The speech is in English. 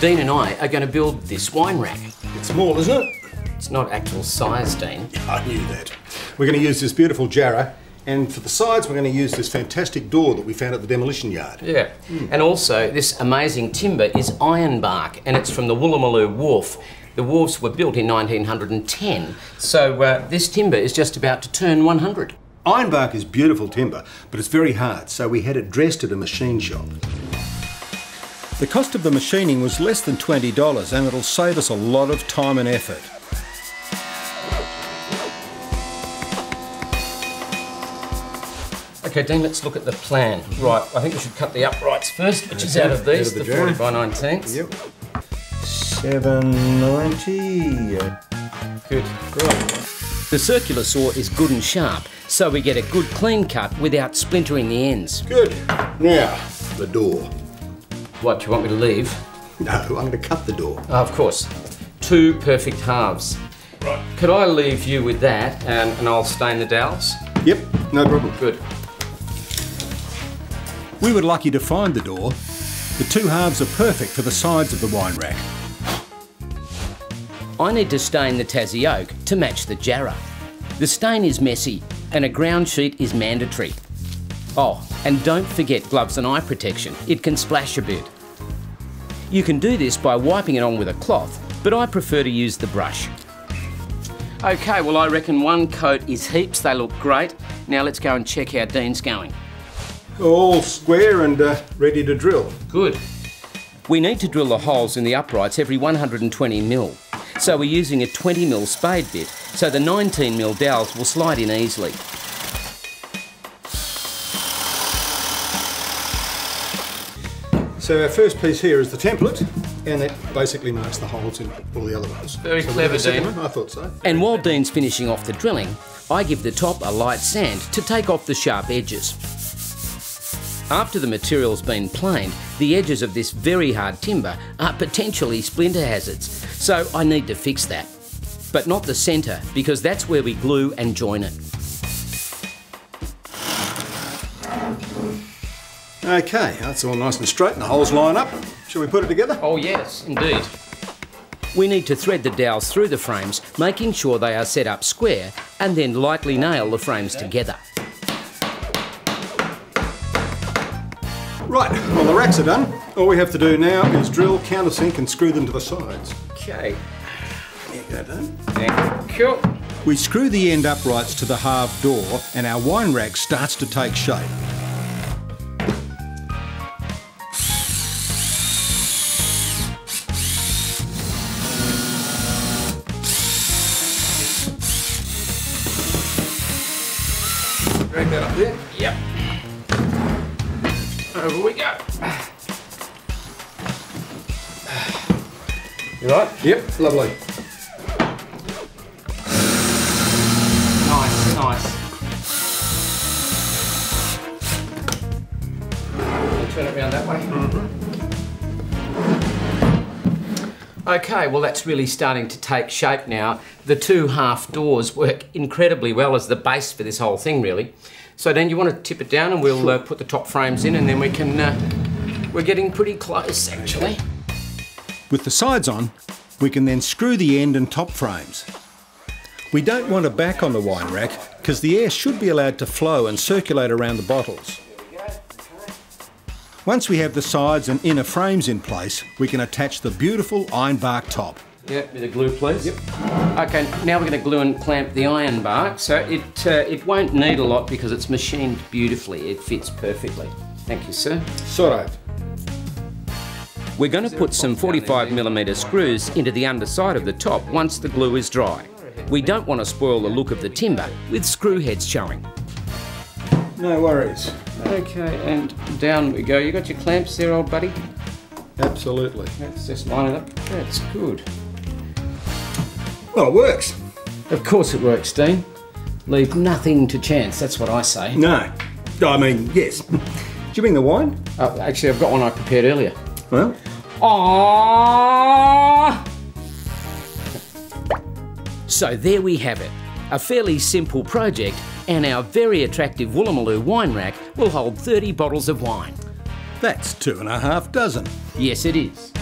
Dean and I are going to build this wine rack. It's small, isn't it? It's not actual size, Dean. I knew that. We're going to use this beautiful jarrah, and for the sides, we're going to use this fantastic door that we found at the demolition yard. Yeah. And also, this amazing timber is ironbark, and it's from the Woolloomooloo Wharf. The wharfs were built in 1910, so uh, this timber is just about to turn 100. Ironbark is beautiful timber, but it's very hard, so we had it dressed at a machine shop. The cost of the machining was less than $20 and it'll save us a lot of time and effort. Okay, Dean, let's look at the plan. Right, I think we should cut the uprights first, which is out of these, out of the, the 40 jar. by 19s. Yep. 790. Good. Right. The circular saw is good and sharp, so we get a good clean cut without splintering the ends. Good. Now, the door. What, do you want me to leave? No, I'm going to cut the door. Oh, of course. Two perfect halves. Right. Could I leave you with that and, and I'll stain the dowels? Yep, no problem. Good. We were lucky to find the door. The two halves are perfect for the sides of the wine rack. I need to stain the Tassie oak to match the Jarrah. The stain is messy and a ground sheet is mandatory. Oh, and don't forget gloves and eye protection. It can splash a bit. You can do this by wiping it on with a cloth, but I prefer to use the brush. Okay, well I reckon one coat is heaps, they look great. Now let's go and check how Dean's going. All square and uh, ready to drill. Good. We need to drill the holes in the uprights every 120 mil. So we're using a 20 mil spade bit, so the 19 mil dowels will slide in easily. So our first piece here is the template, and it basically marks the holes in all the other ones. Very So clever, Dean. one, I thought so. And while Dean's finishing off the drilling, I give the top a light sand to take off the sharp edges. After the material's been planed, the edges of this very hard timber are potentially splinter hazards, so I need to fix that. But not the centre, because that's where we glue and join it. Okay, that's all nice and straight, and the holes line up. Shall we put it together? Oh yes, indeed. We need to thread the dowels through the frames, making sure they are set up square, and then lightly nail the frames together. Right, well the racks are done. All we have to do now is drill, countersink, and screw them to the sides. Okay. There you go, Dan. Thank you. We screw the end uprights to the halved door, and our wine rack starts to take shape. Drag that up there. Yep. Over we go. You right? Yep, lovely. Nice, nice. Turn it around that way. Mm-hmm. Okay, well that's really starting to take shape now. The two half doors work incredibly well as the base for this whole thing really. So then you want to tip it down and we'll uh, put the top frames in and then we can, uh, we're getting pretty close actually. With the sides on, we can then screw the end and top frames. We don't want a back on the wine rack because the air should be allowed to flow and circulate around the bottles. Once we have the sides and inner frames in place, we can attach the beautiful ironbark top. Yeah, bit of glue, please. Yep. Okay, now we're going to glue and clamp the iron bark. So it uh, it won't need a lot because it's machined beautifully. It fits perfectly. Thank you, sir. Sort of. We're going to put some 45 millimeter screws into the underside of the top once the glue is dry. We don't want to spoil the look of the timber with screw heads showing. No worries. Okay, and down we go. You got your clamps there, old buddy? Absolutely. Let's just line it up. That's good. Well, it works. Of course it works, Dean. Leave nothing to chance, that's what I say. No. I mean, yes. Do you bring the wine? Oh, actually, I've got one I prepared earlier. Well, Aww. So there we have it. A fairly simple project, and our very attractive Woolloomooloo wine rack will hold 30 bottles of wine. that's two and a half dozen. Yes, it is.